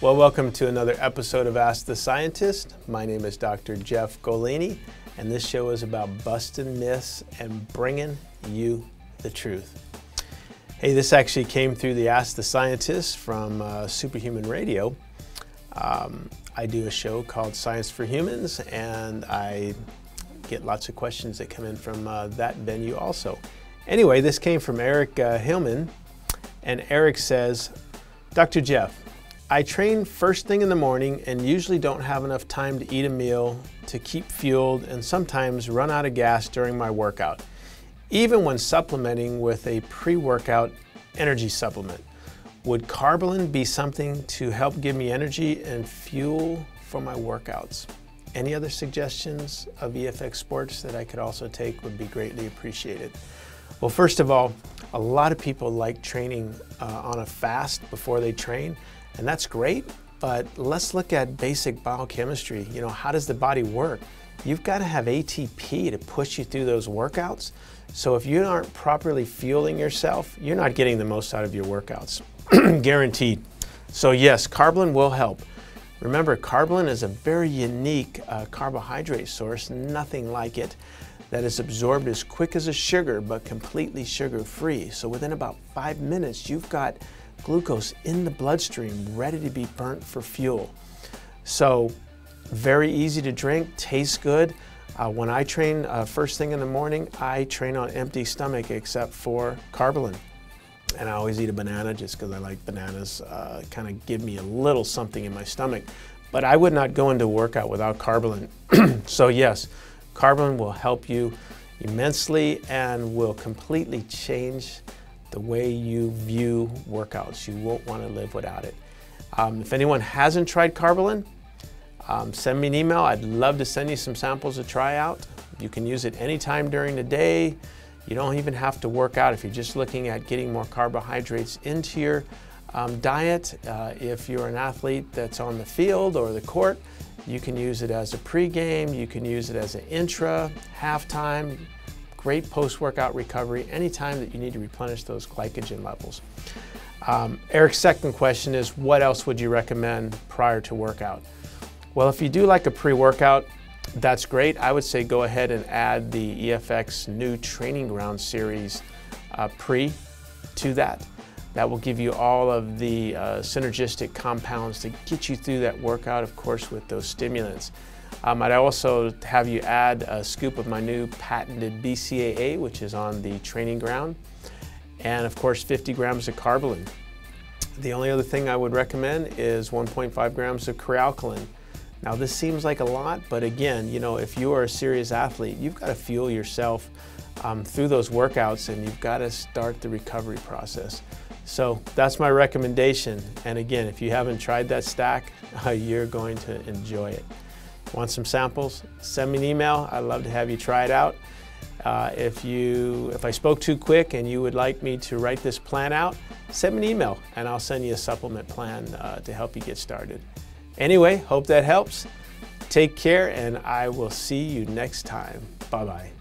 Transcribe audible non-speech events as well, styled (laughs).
Well, welcome to another episode of Ask the Scientist. My name is Dr. Jeff Golini, and this show is about busting myths and bringing you the truth. Hey, this actually came through the Ask the Scientist from uh, Superhuman Radio. Um, I do a show called Science for Humans, and I get lots of questions that come in from uh, that venue also. Anyway, this came from Eric uh, Hillman, and Eric says, Dr. Jeff, I train first thing in the morning and usually don't have enough time to eat a meal, to keep fueled, and sometimes run out of gas during my workout, even when supplementing with a pre workout energy supplement. Would Karbolyn be something to help give me energy and fuel for my workouts? Any other suggestions of EFX Sports that I could also take would be greatly appreciated. Well, first of all, a lot of people like training uh, on a fast before they train, and that's great, but let's look at basic biochemistry. You know, how does the body work? You've got to have ATP to push you through those workouts. So if you aren't properly fueling yourself, you're not getting the most out of your workouts. (clears throat) Guaranteed. So yes, Karbolyn will help. Remember, Karbolyn is a very unique uh, carbohydrate source, nothing like it, that is absorbed as quick as a sugar, but completely sugar-free. So within about five minutes, you've got glucose in the bloodstream ready to be burnt for fuel. So very easy to drink, tastes good. Uh, when I train uh, first thing in the morning, I train on empty stomach except for Karbolyn. And I always eat a banana just because I like bananas, uh, kind of give me a little something in my stomach. But I would not go into workout without Karbolyn. (clears throat) so yes, Karbolyn will help you immensely and will completely change the way you view workouts. You won't want to live without it. Um, if anyone hasn't tried Karbolyn, um, send me an email. I'd love to send you some samples to try out. You can use it anytime during the day. You don't even have to work out if you're just looking at getting more carbohydrates into your um, diet. Uh, if you're an athlete that's on the field or the court, you can use it as a pregame, you can use it as an intra, halftime, great post-workout recovery anytime that you need to replenish those glycogen levels. Um, Eric's second question is, what else would you recommend prior to workout? Well, if you do like a pre-workout, that's great. I would say go ahead and add the EFX new training ground series uh, pre to that. That will give you all of the uh, synergistic compounds to get you through that workout, of course, with those stimulants. Um, I'd also have you add a scoop of my new patented BCAA, which is on the training ground, and of course 50 grams of Karbolyn. The only other thing I would recommend is 1.5 grams of Kre-Alkalyn. Now this seems like a lot, but again, you know, if you are a serious athlete, you've got to fuel yourself um, through those workouts and you've got to start the recovery process. So that's my recommendation. And again, if you haven't tried that stack, (laughs) uh, you're going to enjoy it. Want some samples? Send me an email. I'd love to have you try it out. Uh, if, you, if I spoke too quick and you would like me to write this plan out, send me an email and I'll send you a supplement plan uh, to help you get started. Anyway, hope that helps. Take care and I will see you next time. Bye-bye.